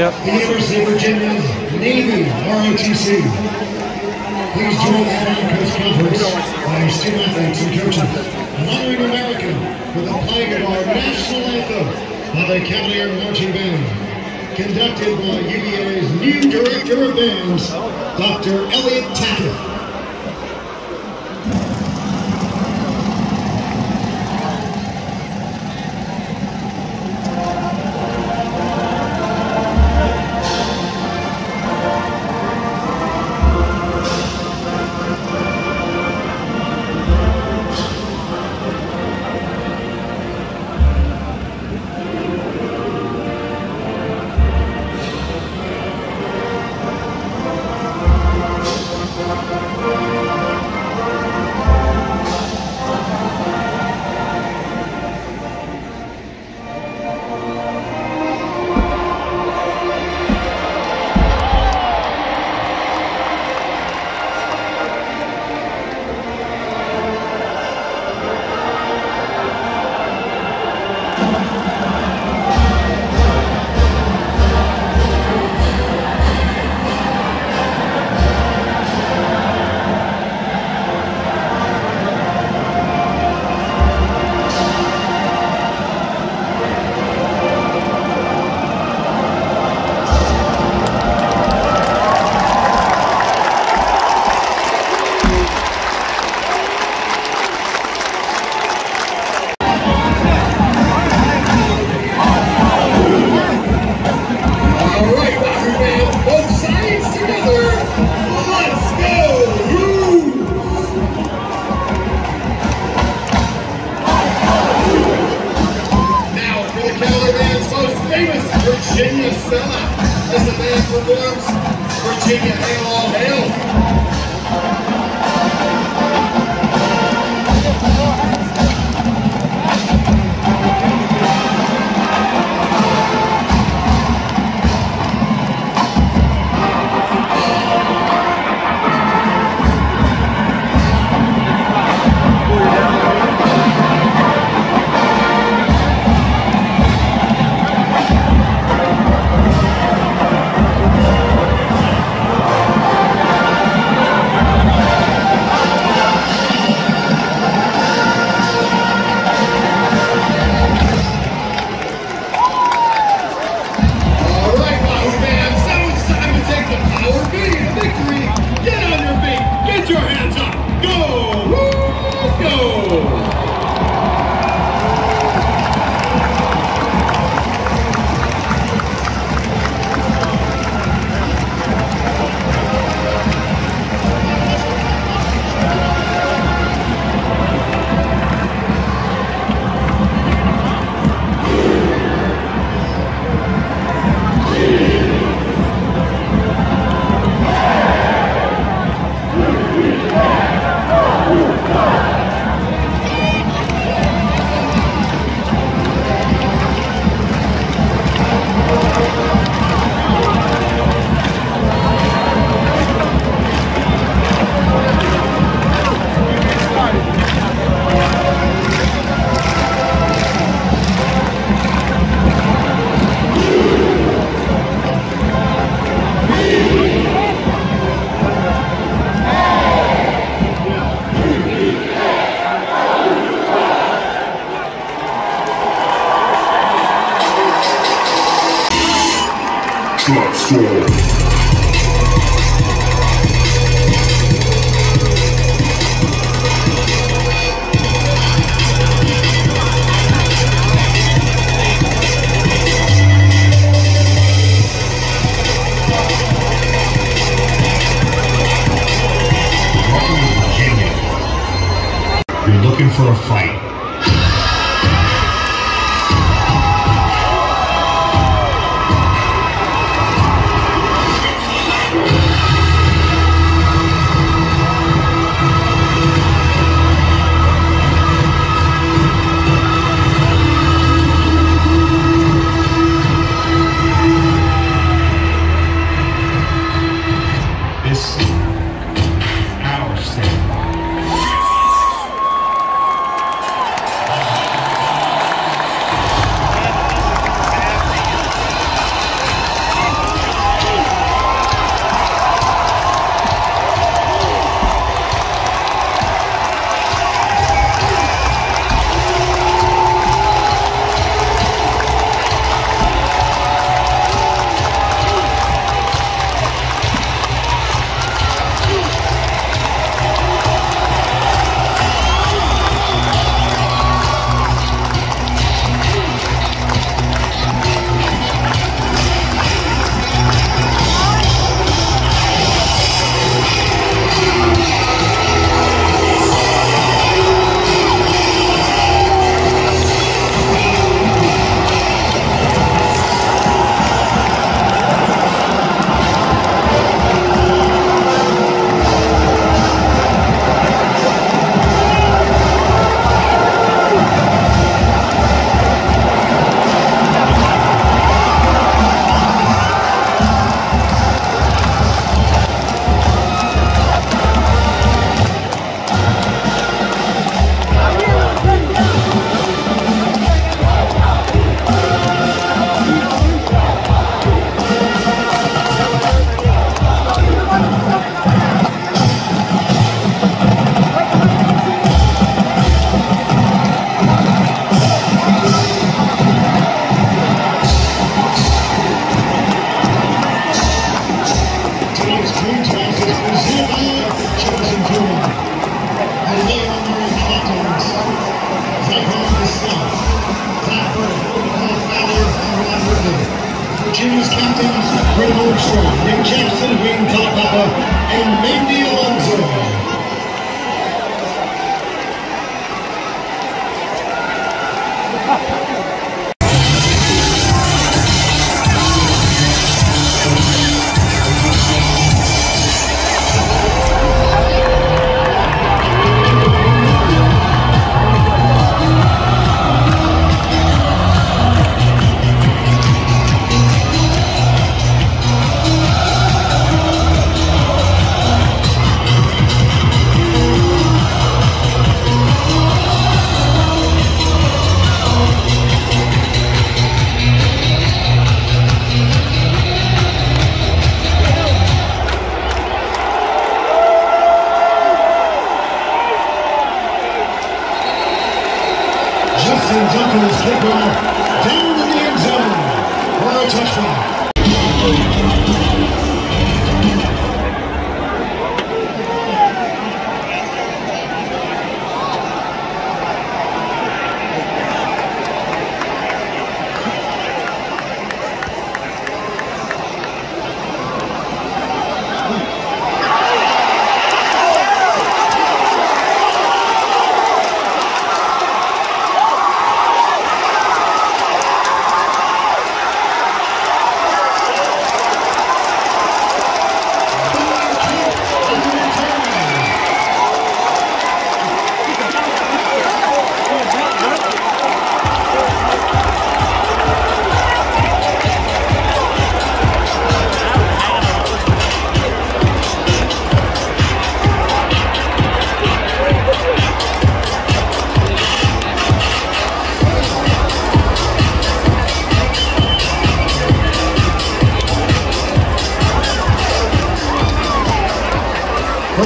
Yep. University of Virginia, Navy ROTC. Please join the Atlantic Coast Conference by student athletes and coaches honoring America with the playing of our national anthem by the Cavalier Marching Band, conducted by UVA's new Director of Bands, Dr. Elliot Tackett. You're looking for a fight.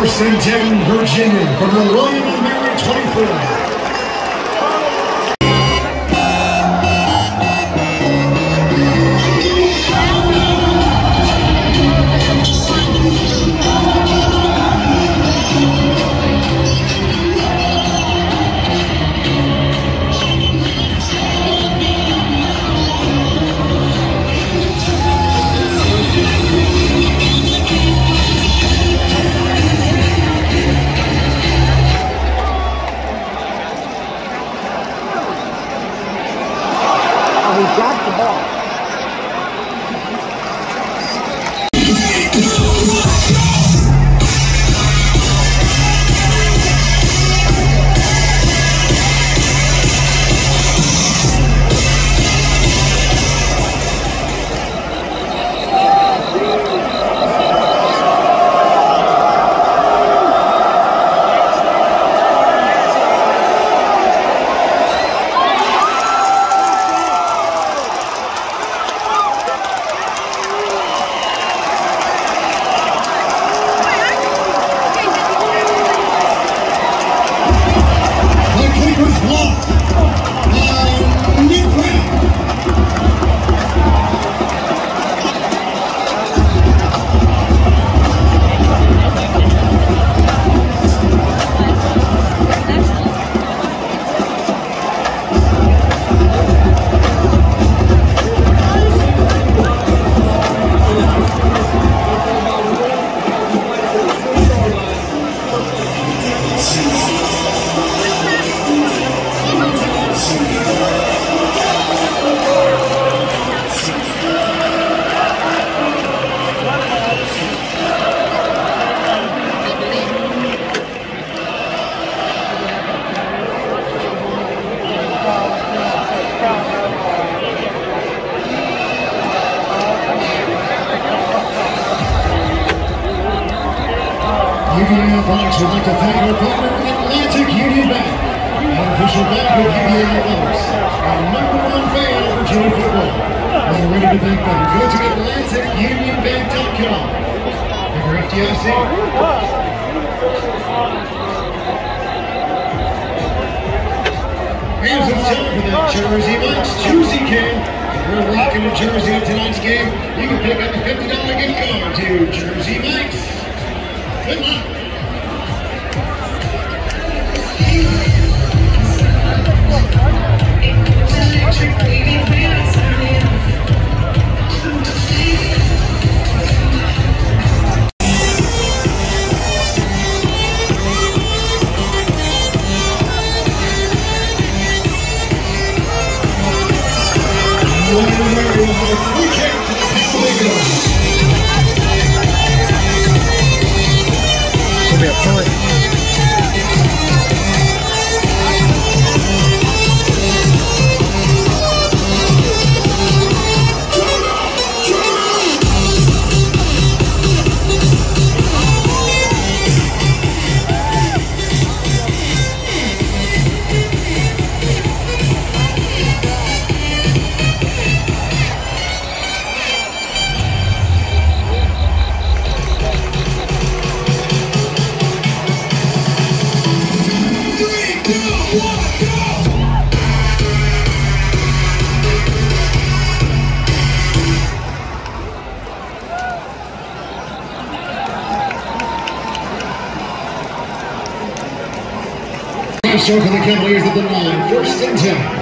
10, Virginia from the William and Mary 24. Athletics, our number one fan of Virginia football. When you're ready to thank them, go to AtlanticUnionBank.com. And for FDIC. A time for that Jersey Mike's Juicy. If you're rocking a jersey in tonight's game, you can pick up a $50 gift card to Jersey Mike's. Good luck. Nine,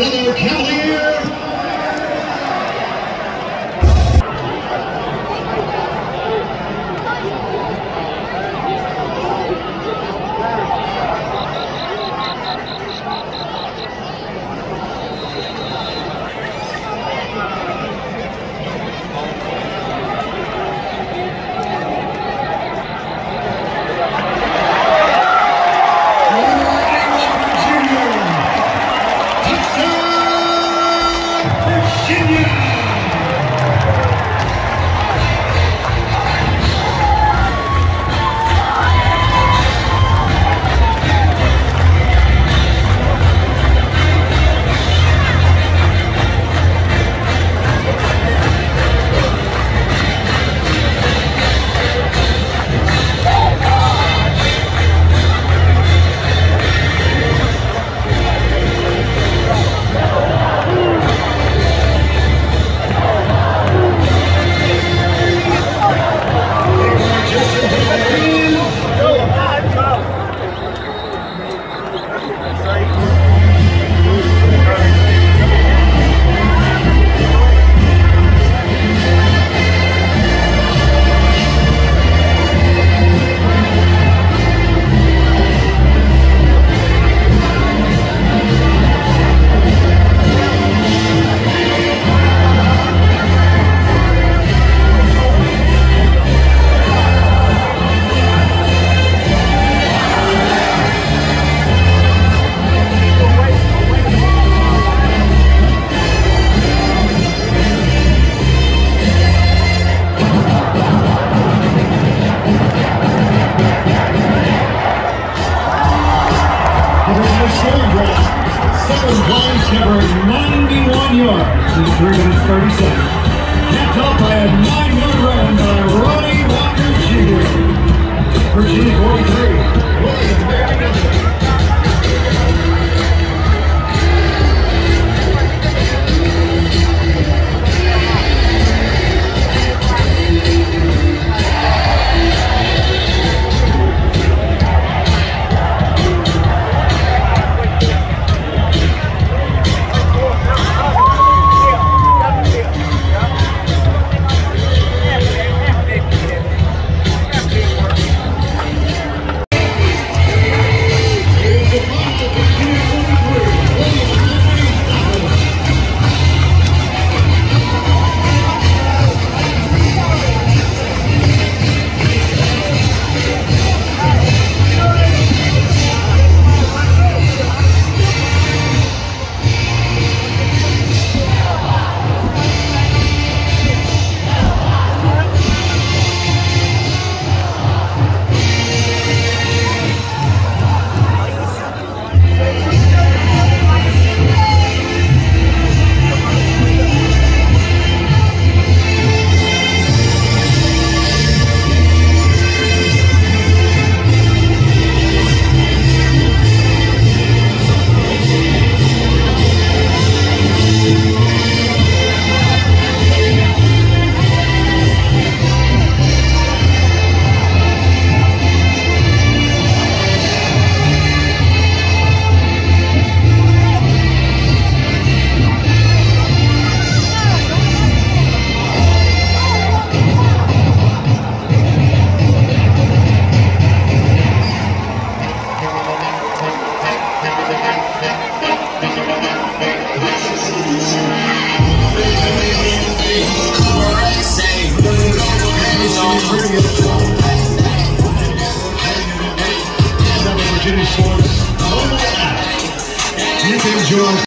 another Cavalier